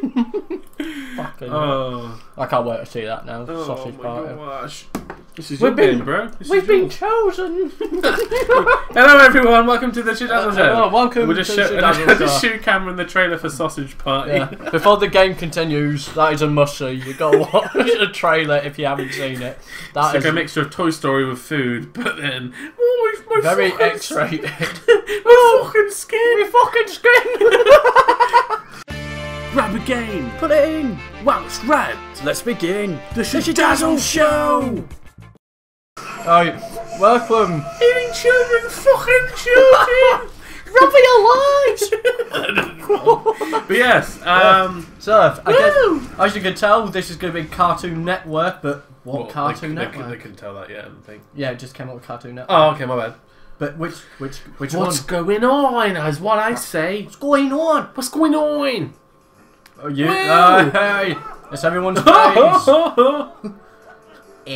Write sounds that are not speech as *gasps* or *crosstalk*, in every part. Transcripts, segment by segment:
Fucking Oh, I can't wait to see that now. oh Sausage my party. gosh. This is We've your been- game, bro. This We've been chosen. *laughs* Hello, everyone. Welcome to the uh, Shidazzle uh, Show. Oh, welcome We'll just to show, the Dazzle *laughs* just shoot camera in the trailer for Sausage Party. Yeah. Before the game continues, that is a must see. You've got to *laughs* watch the trailer if you haven't seen it. That It's is like a mixture of Toy Story with food, but then oh, my, my very fucking, X-rated. My fucking skin. We're fucking skin. Grab a game. Put it in. Wow, it's rad. Let's begin. The Shidazzle Show. Alright, welcome. Eating children, fucking children. Run for your lives. *laughs* but yes, um, *laughs* So, I guess, as you can tell, this is going to be Cartoon Network, but what well, Cartoon they, they, Network? can, they can tell that yet, I don't think. Yeah, it just came out with Cartoon Network. Oh, okay, my bad. But which, which, which What's one? going on? Is what I say. What's going on? What's going on? Oh, you, uh, hey, it's everyone's *laughs* face.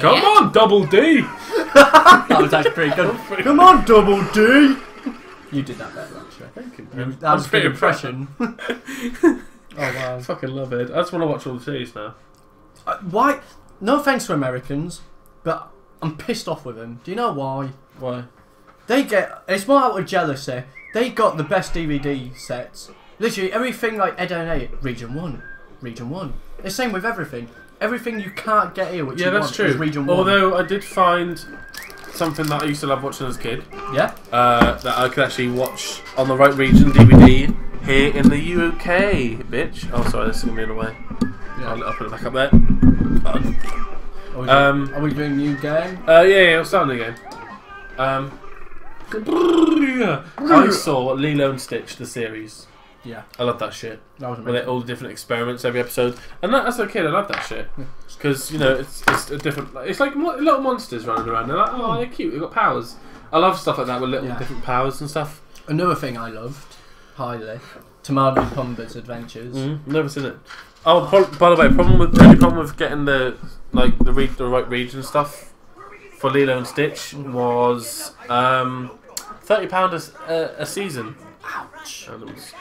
Come on, Double D. That was actually pretty good. *laughs* Come on, Double D. You did that better, actually. Thank you. Man. that was a good impression. *laughs* oh wow. I fucking love it. I just want to watch all the series now. Uh, why? No offense to Americans, but I'm pissed off with them. Do you know why? Why? They get. It's more out of jealousy. They got the best DVD sets. Literally everything like Ed and A, Region One, Region One. The same with everything. Everything you can't get here, which Yeah, you that's want, true. is Region One. Although I did find something that I used to love watching as a kid yeah, uh, that I could actually watch on the right region DVD here in the UK, bitch. Oh, sorry, this is gonna be in the way. I'll, I'll put it back up there. Are we, Um, are we doing new game? Uh, yeah, yeah, I'm starting again. Um, I saw Lilo and Stitch the series. Yeah, I love that shit. that was With amazing. all the different experiments every episode, and that, as a kid, I love that shit because you know it's it's a different. It's like mo- little monsters running around. They're like, oh, they're cute. They've got powers. I love stuff like that with little Yeah. different powers and stuff. Another thing I loved highly, and Pumbaa's Adventures. Mm, never seen it. Oh, pro- by the way, problem with the only problem with getting the like the the right region stuff for Lilo and Stitch was um, thirty pound a, s- a, a season. Ouch.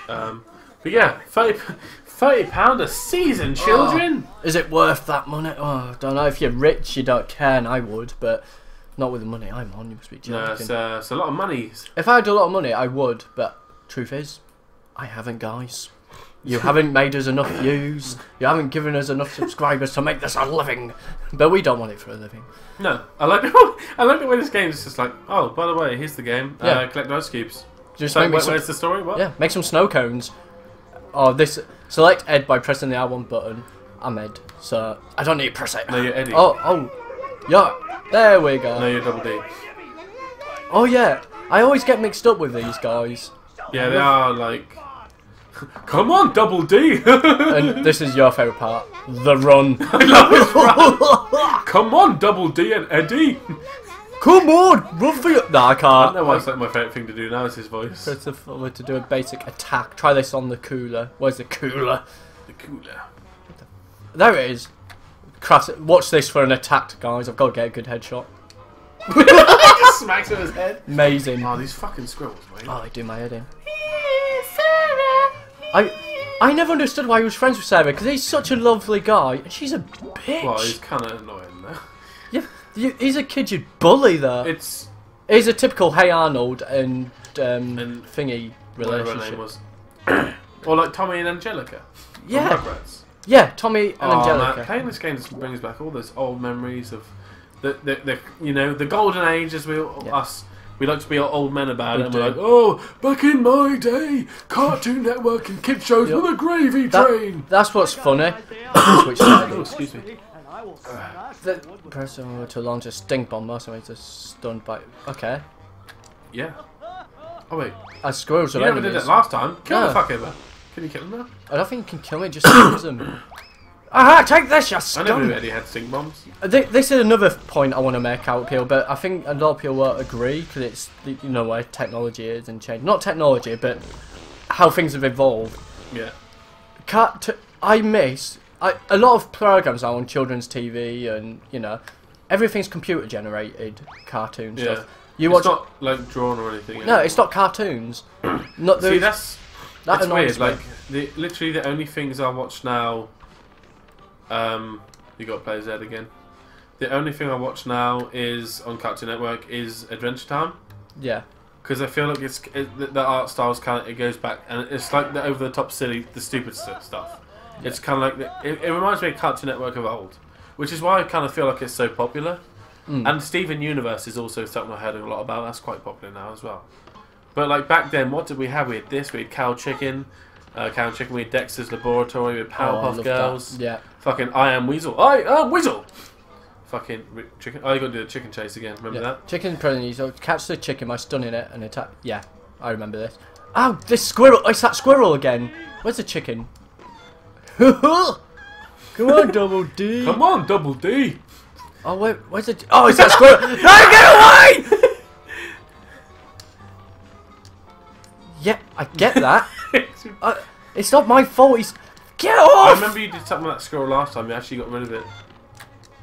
Um, but yeah, 30, 30 pound a season, children. Is it worth that money? Oh, I don't know. If you're rich, you don't care, and I would, but not with the money I'm on. You must be No, joking. it's, uh, it's a lot of money. If I had a lot of money, I would, but truth is, I haven't, guys. You *laughs* haven't made us enough views. You haven't given us enough subscribers to make this a living. But we don't want it for a living. No, I like the, *laughs* I like the way this game is just like, oh, by the way, here's the game. Yeah. Uh, collect ice cubes. Just make some, where's the story? What? yeah, make some snow cones. Oh, this select Ed by pressing the R1 button. I'm Ed, so I don't need to press it. No, you're Eddy. Oh, oh, yeah. There we go. No, you're Double D. Oh yeah, I always get mixed up with these guys. Yeah, they are like. *laughs* Come on, Double D. *laughs* And this is your favourite part, the run. *laughs* I love this run. Come on, Double D and Eddy. Come on, run for you. No, I I can't. don't know why it's like my favourite thing to do now is his voice. Press the forward to do a basic attack. Try this on the cooler. Where's the cooler? The cooler. There it is. Crass Watch this for an attack, guys. I've got to get a good headshot. Just *laughs* smacks with his head. Amazing. Oh, these fucking squirrels, mate. Oh, they do my head in. I I never understood why he was friends with Sarah because he's such a lovely guy and she's a bitch. Well, he's kind of annoying though. You, he's a kid you'd bully though. It's He's a typical Hey Arnold and um, And thingy relationship. name was. *coughs* or like Tommy and Angelica. Yeah, Rugrats. yeah. Tommy and Oh, man, Angelica. playing this game just brings back all those old memories of the, the, the you know the golden age as we Yeah. us we like to be old men about We it and we're like oh back in my day Cartoon Network and kid shows Yep. with a gravy That- train That's what's funny. *coughs* *coughs* Oh excuse me The person to launch a stink bomb or something to stun by. Okay. yeah oh wait I squirrels you are never did it last time kill No. the fucker can you kill him now I don't think you can kill me. It just stings them. *coughs* Aha! Take this, you I never knew scum! Eddy had stink bombs uh, Th- This is another point I want to make out here, but I think a lot of people won't agree because it's you know where technology is and change. Not technology, but how things have evolved. yeah Cat, t- I miss I, a lot of programs now on children's TV, and you know, everything's computer generated cartoon yeah stuff. You it's watch? not like drawn or anything no, it's not cartoons. *clears throat* not see that's That annoys weird. me. Like the literally the only things I watch now. Um, you got to play Z again. The only thing I watch now is on Cartoon Network is Adventure Time yeah, because I feel like it's it, the, the art style's kind of it goes back and it's like the over the top silly, the stupid stuff. It's kind of like it, it reminds me of Cartoon Network of old, which is why I kind of feel like it's so popular. Mm. And Steven Universe is also something I heard a lot about. That's quite popular now as well. But like back then, what did we have? We had this. We had Cow Chicken, uh, Cow Chicken. We had Dexter's Laboratory. We had Oh, Powerpuff that. Girls. Yeah, Fucking I am Weasel. I am Weasel. Fucking chicken. Oh, you got to do the chicken chase again. Remember yeah. that? Chicken pretty So catch the chicken by stunning it and attack. Yeah, I remember this. Oh, this squirrel! It's that squirrel again. Where's the chicken? *laughs* Come on, Double D. Come on, Double D. Oh, wait, where's the? Oh, it's that squirrel! *laughs* no, get away! *laughs* yeah, I get that. Uh, it's not my fault. He's get off! I remember you did something with that squirrel last time. You actually got rid of it.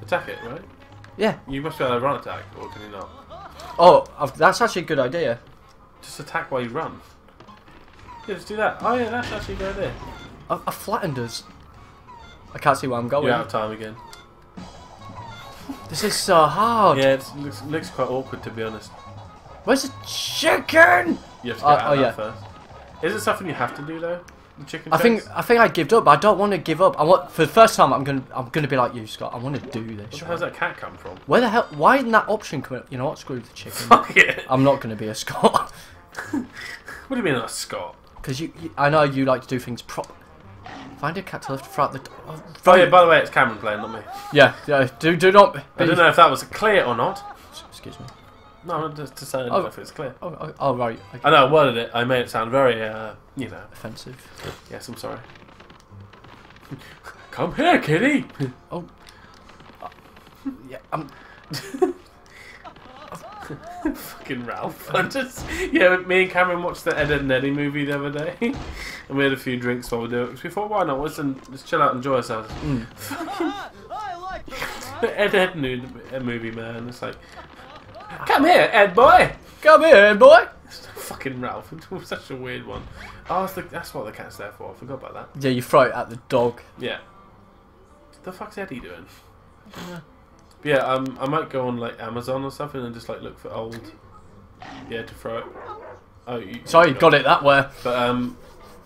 Attack it, right? Yeah. You must be able to run attack, or can you not? Oh, I've, that's actually a good idea. Just attack while you run. Yeah, just do that. Oh yeah, that's actually a good idea. I, I flattened us. I can't see where I'm going. You're out of time again. This is so hard. Yeah, it looks, looks quite awkward to be honest. Where's the chicken? You have to get Uh, out oh, of yeah. first. Is it something you have to do though? The chicken I think? I think I give up. I don't want to give up. I want for the first time. I'm gonna I'm gonna be like you, Scott. I want to do this. the hell's that cat come from? Where the hell? Why isn't that option come? You know what? Screw the chicken. *laughs* Fuck it. I'm not gonna be a Scott *laughs* What do you mean a Scott? *laughs* because you, you. I know you like to do things prop. Find a cat to lift throughout the. Oh, Oh yeah, by the way, it's Cameron playing, not me. yeah, yeah. Do do not. I don't know if that was clear or not. Excuse me. No, just to say Oh. if it's clear. Oh, oh, oh right. Okay. I know I worded it. I made it sound very, uh, you know. Offensive. Yes, I'm sorry. *laughs* Come here, kitty. Oh *laughs* yeah. I'm. *laughs* Fucking Ralph. I just yeah. Me and Cameron watched the Ed, Edd and Eddy movie the other day, and we had a few drinks while we do it. 'cause we thought, why not? Let's just chill out, and enjoy ourselves. Mm. *laughs* Ed Ed nu- uh, movie, man. It's like, come here, Ed boy. Come here, Ed boy. Fucking Ralph. It was *laughs* such a weird one. Oh, that's, the, that's what the cat's there for. I forgot about that. Yeah, you throw it at the dog. Yeah. the fuck's Eddy doing? But yeah, um, I might go on like Amazon or something and just like look for old. Yeah, to throw it. Oh, you, Sorry, you got it that way. But um,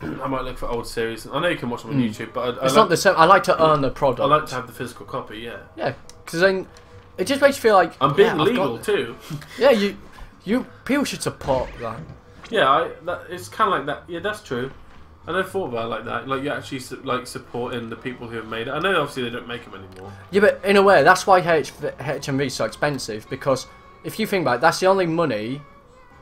*clears throat* I might look for old series. I know you can watch them on Mm. YouTube, but I, I It's like, not the same. I like to earn the product. I like to have the physical copy. Yeah, Yeah, because then it just makes you feel like I'm being yeah, legal too. *laughs* Yeah, you, you people should support that. Yeah, I, that, it's kind of like that. Yeah, that's true. I never thought about it like that. Like you actually su- like supporting the people who have made it. I know obviously they don't make them anymore. Yeah, but in a way, that's why H- HMV is so expensive because if you think about it, that's the only money.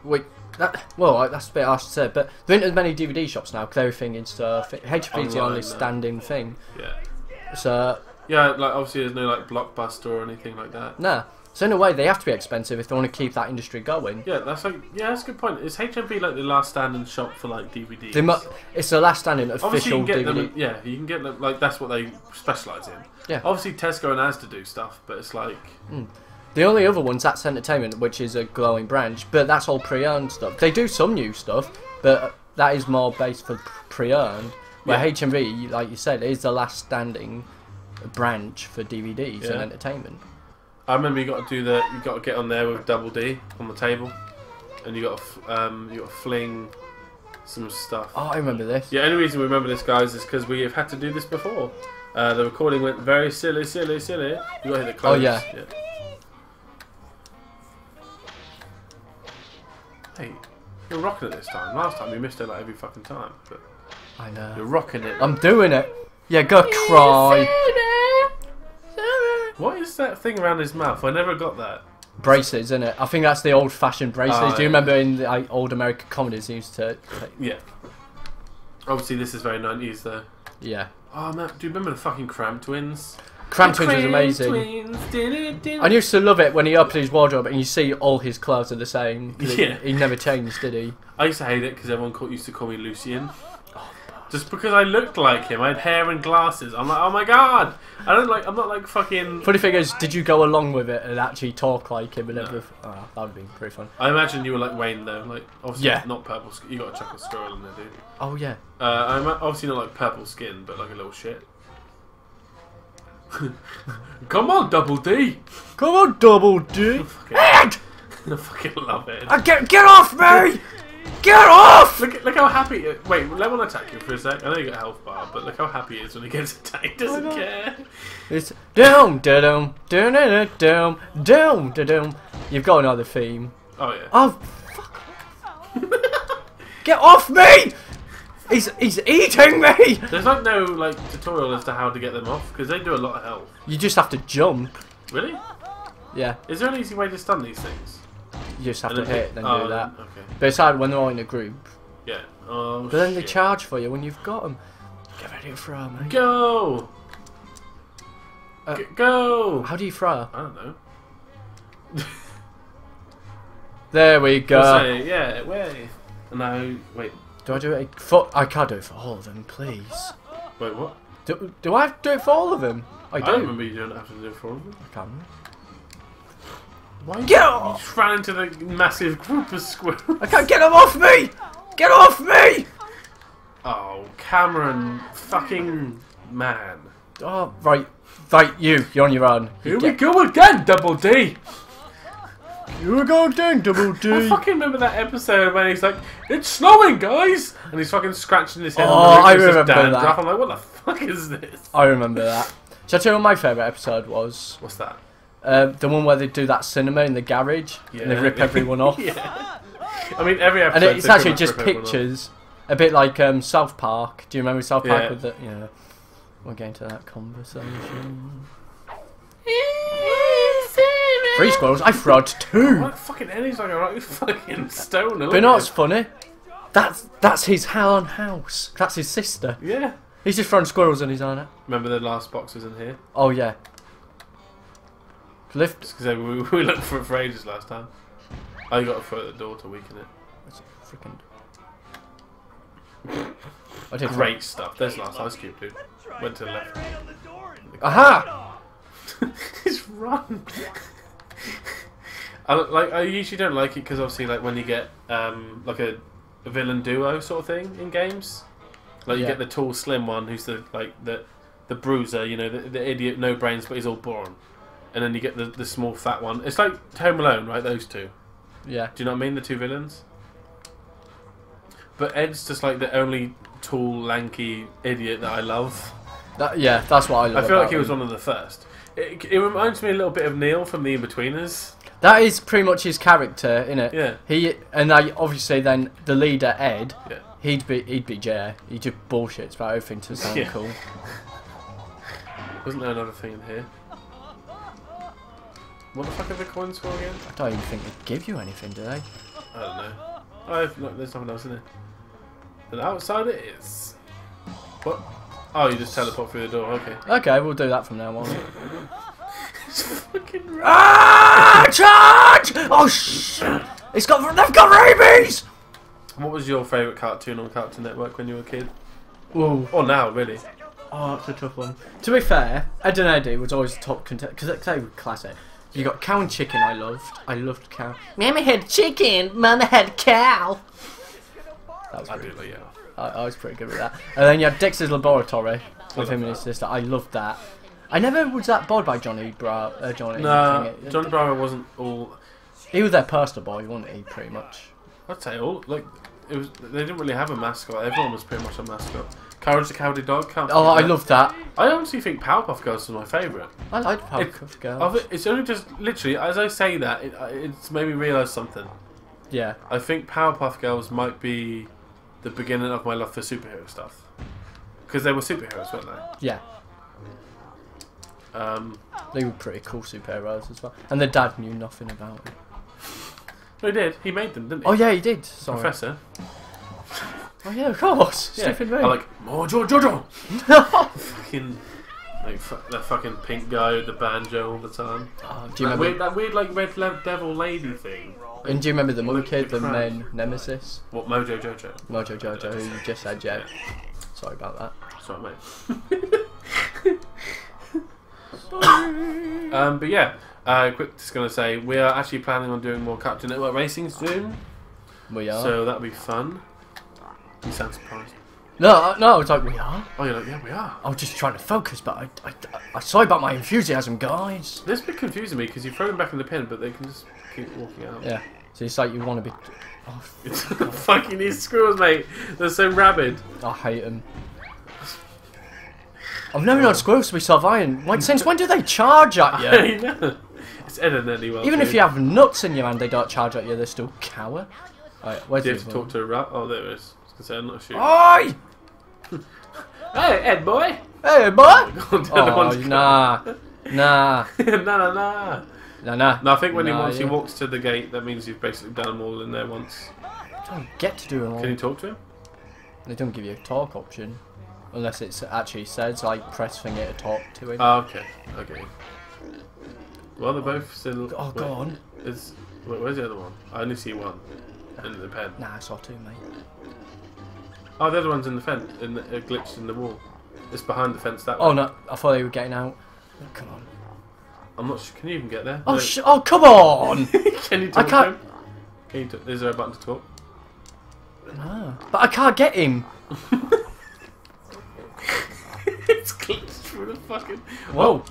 We, that, well, that's a bit harsh to say, but there aren't as many DVD shops now because everything is uh, is the only standing thing. Yeah, So yeah. Like obviously there's no like blockbuster or anything like that. nah. So in a way, they have to be expensive if they want to keep that industry going. Yeah, that's like yeah, that's a good point. Is HMV like the last standing shop for like DVDs? They mu- it's the last standing Obviously, you official can get DVD. them. Yeah, you can get them. Like that's what they specialize in. Yeah. Obviously, Tesco and Asda do stuff, but it's like The only other one's That's Entertainment, which is a glowing branch, but that's all pre-earned stuff. They do some new stuff, but that is more based for pre-earned. Where Yeah. HMV, like you said, is the last standing branch for DVDs Yeah. and entertainment. I remember you got to do the. You got to get on there with Double D on the table, and you got to um you got to fling some stuff. Oh, I remember this. Yeah, only reason we remember this, guys, is because we have had to do this before. Uh, the recording went very silly, silly, silly. You got to hit the close. Oh, yeah. Hey, you're rocking it this time. Last time you missed it like every fucking time, but I know. you're rocking it. I'm doing it. Yeah, go cry. What is that thing around his mouth? I never got that. Braces, isn't it? I think that's the old-fashioned braces. Oh, Do you remember in the like, old American comedies they used to? Yeah. Obviously, this is very 90s though. Yeah. Oh man, do you remember the fucking Cramp Twins? Cramp Twins was amazing. amazing. I used to love it when he opened his wardrobe and you see all his clothes are the same. 'cause *laughs* he- Yeah. He, never changed, did he? I used to hate it because everyone called, used to call me Lucien. Just because I looked like him, I had hair and glasses. I'm like, oh my god! I don't like. I'm not like fucking. Funny thing is, did you go along with it and actually talk like him and No. everything? Oh, that would be pretty fun. I imagine you were like Wayne though. Like obviously Yeah. not purple. sk- You got a chocolate squirrel in there, dude. Oh yeah. Uh, I'm obviously not like purple skin, but like a little shit. *laughs* Come on, Double D. Come on, Double D. Ed! I fucking love it. Uh, get get off me! Get off! Look, look how happy. Wait, let one attack you for a sec. I know you got a health bar, but look how happy he is when he gets attacked. He doesn't care. It's dum, down, down, down, down, da dum. You've got another theme. Oh yeah. Oh, fuck! *laughs* Get off me! He's he's eating me! There's like no like tutorial as to how to get them off because they do a lot of health. You just have to jump. Really? Yeah, Is there an easy way to stun these things? you just have And to hit, then oh, do that. Okay. But it's hard when they're all in a group. Yeah. Oh. But then they charge for you when you've got them. Get ready to throw, mate. Go. Uh, go. How do you throw? I don't know. *laughs* There we go. Say, yeah, way. No, wait, Do I do it? For, I can't do it for all of them, please. wait, what? Do, do I have to do it for all of them? I I do. don't remember you don't have to do it for all of them. I can't. Why? Get You off! just ran into the massive group of squirrels. I can't get them off me! Get off me! Oh, Cameron, fucking man. Oh, right. Right, you. You're on your own. Here You we get- go again, Double D. You go down, Double I D. fucking remember that episode when he's like, "It's snowing, guys," and he's fucking scratching his head. Oh, on the roof, I remember that. I'm like, "What the fuck is this?" I remember that. Shall I tell you what my favourite episode was? What's that? Uh, the one where they do that cinema in the garage and they rip everyone off. *laughs* yeah. I mean, every episode. And it's actually just off. pictures, a bit like um, South Park. Do you remember South Park Yeah. with the, you know, we're get to that conversation. Three squirrels, I fraud two. What fucking Eddy's like a right fucking stoner. But you know what's funny? That's that's his Helen house. That's his sister. Yeah. He's just throwing squirrels in his own. Remember the last box was in here? Oh yeah. Lift. Because uh, we, *laughs* we looked for it for ages last time. I got to throw at the door to weaken it. That's freaking. *laughs* I did Great stuff. There's last ice cube, dude. Went to the left. Aha! *laughs* He's run. *laughs* I like. I usually don't like it because obviously, like when you get um, like a, a villain duo sort of thing in games, like you Yeah. get the tall, slim one who's the like the the bruiser, you know, the, the idiot, no brains, but he's all boring, and then you get the the small, fat one. It's like Home Alone, right? Those two. Yeah. Do you know what I mean? The two villains. But Ed's just like the only tall, lanky idiot that I love. That, yeah, that's what I love. I feel like he was one of the first. It, it reminds me a little bit of Neil from The Inbetweeners. That is pretty much his character, isn't it? Yeah. He and I obviously then the leader Ed. Yeah. He'd be he'd be Jay. He just bullshits about everything to sound Yeah. cool. *laughs* Wasn't there another thing in here? What the fuck are the coins for again? I don't even think they give you anything, do they? I don't know. Oh, not, there's nothing else in it. And outside it is. What? Oh, you just teleport through the door. Okay. Okay, we'll do that from now on. It's *laughs* fucking ah! Charge! Oh sh! It's got they've got rabies. What was your favourite cartoon on Cartoon Network when you were a kid? Ooh. Or now, really? Oh, it's a tough one. To be fair, Ed and Eddy was always the top contender because they were classic. You got cow and chicken. I loved. I loved cow. Mama had chicken. Mama had cow. That was I do, yeah. I, I was pretty good with that. And then you had Dexter's Laboratory with him and his sister. I loved that. I never was that bored by Johnny Bra. Uh, Johnny. No, anything. Johnny Bravo wasn't all. He was their poster boy, wasn't he? Pretty much. I'd say all. Like, it was. They didn't really have a mascot. Everyone was pretty much a mascot. Courage the Cowardly Dog. Can't Oh, I loved that. I honestly think Powerpuff Girls is my favourite. I liked It- Powerpuff Girls. It, it's only just literally as I say that, it, it's made me realise something. Yeah. I think Powerpuff Girls might be the beginning of my love for superhero stuff. Because they were superheroes, weren't Yeah. they? Um, They were pretty cool superheroes as well. And the dad knew nothing about it. no, he did. He made them, didn't he? Oh yeah, he did. Sorry. Professor. Oh yeah, of course. Yeah. I like Mojo Jojo. *laughs* Fucking Like that fucking pink guy with the banjo all the time. Oh, do you that, remember? weird, that weird like red le- devil lady thing. And do you remember the the- Kid, the the main nemesis, What Mojo Jojo? Mojo Jojo, who you just said, yeah. Sorry about that. Sorry, mate. *laughs* um, but yeah, uh, quick, just gonna say we are actually planning on doing more Cartoon Network racing soon, We are. so that'll be fun. You sound surprised. No, uh, no, it's like we are. Oh, you're like, yeah, we are. I was just trying to focus, but I, I, I sorry about my enthusiasm, guys. This bit confusing me because you throw them back in the pin, but they can just keep walking out. Yeah. So it's like you want to be. *laughs* Oh, *laughs* fucking these squirrels, mate. They're so rabid. I hate them. I've never known squirrels to be so violent. Since when do they charge at *laughs* you? I know. It's Eddie well. Even if you have nuts in your hand, they don't charge at you. They still cower. Right, where's Do you have to talk to a rat? Oh, there it is. I was gonna say, I'm not sure. Oi! Hey, Ed boy! Hey, boy! *laughs* oh, nah. *laughs* Nah. *laughs* nah, nah, nah. Nah, nah. No, I think when he Nah, once he walks to the gate, that means you've basically done them all in there once. don't get to do them all. Can you talk to him? They don't give you a talk option. Unless it actually says, like, press finger to talk to him. Oh, okay, okay. Well, they're both still. oh, wait, go on. Is wait, where's the other one? I only see one in the pen. Nah, I saw two, mate. Oh, the other one's in the fence, in the, uh, glitched in the wall. It's behind the fence that way. Oh, no. I thought they were getting out. Oh, come on. I'm not sure. Can you even get there? Oh, No. sh- oh come on! *laughs* Can you talk I can't- to him? Can you is there a button to talk? No. But I can't get him. *laughs* it's glitched through the fucking. Whoa.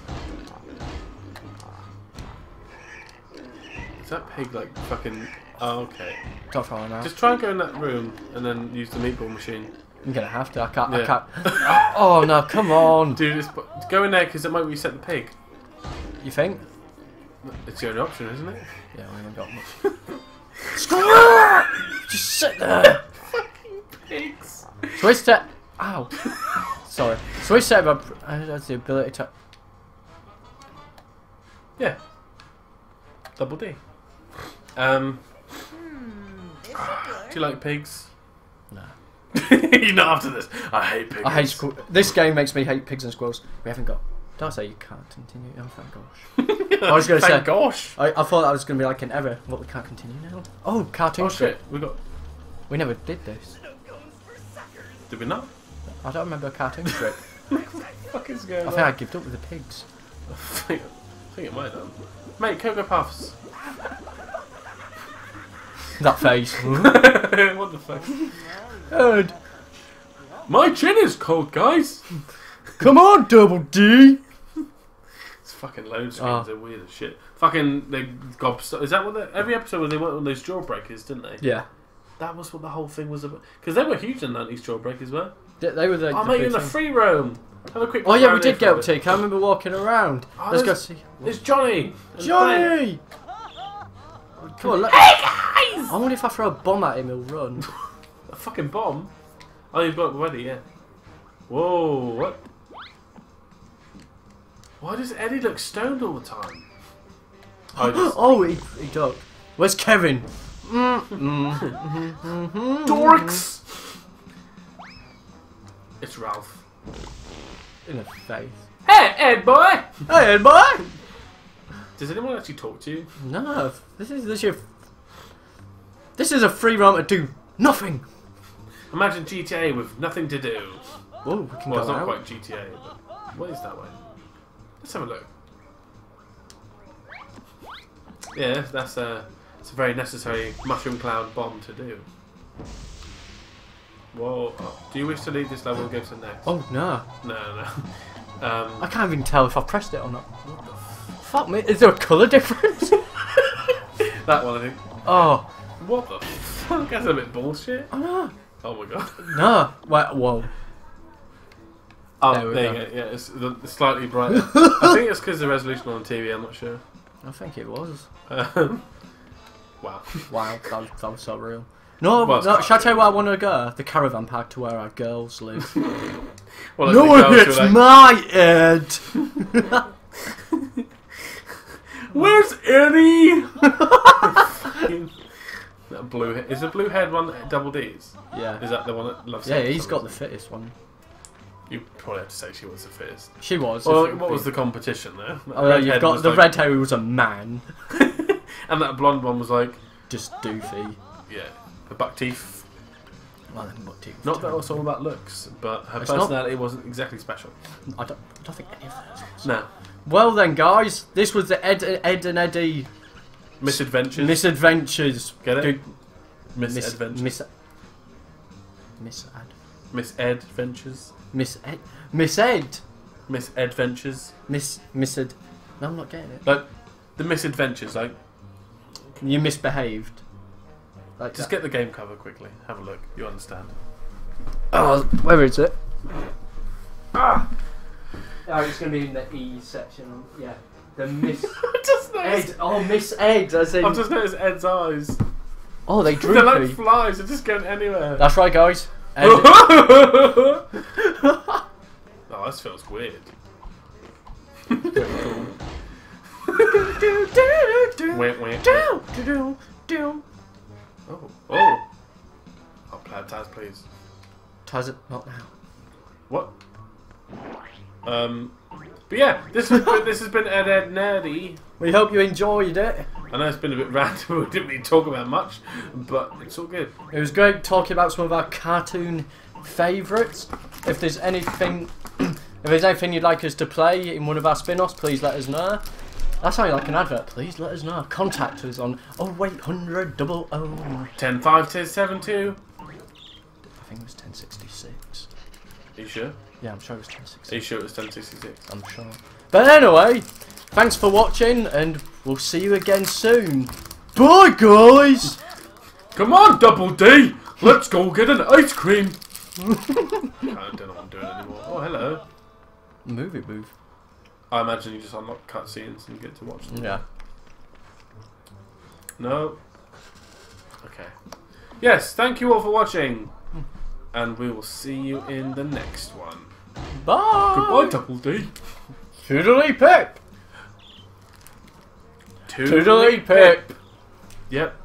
Is that pig like fucking? Oh, okay. Him out. Just try and go in that room and then use the meatball machine. I'm gonna have to. I can't. I can't. *laughs* oh no! Come on. Do this. Go in there because it might reset the pig. You think? It's the only option, isn't it? Yeah, we haven't got much. *laughs* Screw it! Just sit there. Pigs. Switch to. Ow. Sorry. Switch to. uh, Has the ability to. Yeah. Double D. Um. Do you like pigs? No. *laughs* You're not after this. I hate pigs. I hate squirrels. This game makes me hate pigs and squirrels. We haven't got. Don't say you can't continue. Oh, thank gosh. *laughs* I was gonna Thank say- gosh. I, I thought that was going to be like an error. What, we can't continue now? Oh, cartoon Oh strip. shit. We got. We never did this. Did we not? I don't remember a cartoon strip. *laughs* What is going I on? think I gave up with the pigs. I think, I think it might have done. Mate, Cocoa Puffs. That face. *laughs* what the fuck? Ed, My chin is cold, guys. come on, Double D. It's fucking load ah. screens. Oh. They're weird as shit. Fucking the gobstop. Is that what the, every episode where they went on those jawbreakers, didn't they? Yeah. That was what the whole thing was about. Because they were huge in the 90s jawbreakers, were They, they were the. Oh, the mate, big in the free room. Have a quick Oh yeah, we did for get a up to. I remember walking around. Oh, Let's go see. There's Johnny. And Johnny! Come on, let Hey guys! I wonder if I throw a bomb at him, he'll run. *laughs* A fucking bomb. Oh, you've got it already, yeah. Whoa, what? Why does Eddy look stoned all the time? I *gasps* just... oh, he, he ducked. Where's Kevin? Mm. *laughs* Dorks! *laughs* It's Ralph. In the face. Hey, Ed boy! Hey, Ed boy! Does anyone actually talk to you? No, this is this is this is a free roam to do nothing. Imagine GTA with nothing to do. Oh, we can Well, it's not out. quite GTA, but what is that way? Let's have a look. Yeah, that's a, it's a very necessary mushroom cloud bomb to do. Whoa. Oh, do you wish to leave this level and go to the next? Oh no, No, no. *laughs* Um, I can't even tell if I pressed it or not. Fuck me, is there a colour difference? *laughs* that one, I think. oh, What the fuck? That's a bit bullshit. oh no, Oh my god. *laughs* no. Wait, whoa. Oh, There there, you go. Yeah, it's, the, it's slightly brighter. *laughs* I think it's because the resolution on TV. I'm not sure. I think it was. Um, wow. *laughs* Wow, that was, that was so real. No, Well, no shall I tell you where I want to go? The caravan park to where our girls live. Well, no the one hits like, my head! Where's Eddy? That blue. Is the blue head one double D's? yeah. Is that the one that loves Yeah, he's got the fittest one. You probably have to say she was the fittest. She was. Well, what was be- the competition there? That Oh, you've got the like- red hair was a man. *laughs* and that blonde one was like, Just doofy. yeah, the buck teeth. Well, do you Not that it was all about looks, but her It's not- personality wasn't exactly special. I don't, I don't think any of those. No, Well then, guys, this was the Ed, Edd and Eddy misadventures. misadventures. Get it? Good- misadventures. Miss. Miss Ed. misadventures. Miss Ed. Miss Ed. Misadventures. Miss. Miss Ed. No, I'm not getting it. Like the misadventures. Like You misbehaved. Like just that. get the game cover quickly. Have a look. You understand. Oh, where is it? Ah. Oh, it's going to be in the E section. Yeah. The Miss *laughs* just Ed. Oh, Miss Ed. As in. I've just noticed Ed's eyes. Oh, they *laughs* They're like droopy. flies. They're just going anywhere. That's right, guys. Ed. *laughs* oh, this feels weird. Wait, wait. Do, do, do, do. Oh, oh. Oh, plaid Taz, please. Taz it not now. What? Um, but yeah, this has been, this has been Ed Edd n Eddy. We hope you enjoyed it. I know it's been a bit *laughs* random. We didn't really talk about much, but it's all good. It was great talking about some of our cartoon favourites. If there's anything, *clears throat* if there's anything you'd like us to play in one of our spin-offs, please let us know. That sounded like an advert. Please let us know. Contact us on 0800 00. I 10 5 10 7 2. think it was 1066. Are you sure? Yeah, I'm sure it was 1066. Are you sure it was 1066? I'm sure. But anyway, thanks for watching, and we'll see you again soon. Bye, guys. Come on, Double D! Let's go get an ice cream! *laughs* I don't know what I'm doing anymore. Oh, hello. Movie move. I imagine you just unlock cutscenes and get to watch them. Yeah. No? Okay. Yes, thank you all for watching. Hmm. And we will see you in the next one. Bye. Goodbye, Double D. Toodly pip. Toodly Toodly pip. Yep.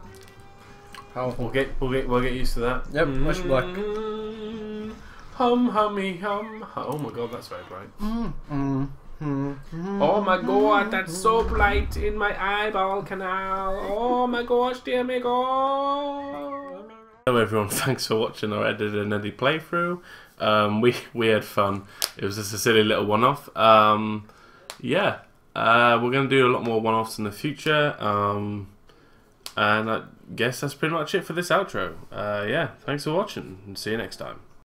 Powerful. We'll get we'll get we'll get used to that. Yep, wish you luck. Mm, Hum hummy hum. Oh my god, that's very bright. Mm, mm, mm, mm. Oh my god, that's so bright in my eyeball canal. Oh my gosh, dear me god. Hello everyone, *laughs* thanks for watching our Edited and Eddy playthrough. Um, we *laughs* we had fun. It was just a silly little one-off. Um, yeah, uh, we're gonna do a lot more one-offs in the future. Um, and I guess that's pretty much it for this outro. Uh, yeah, thanks for watching and see you next time.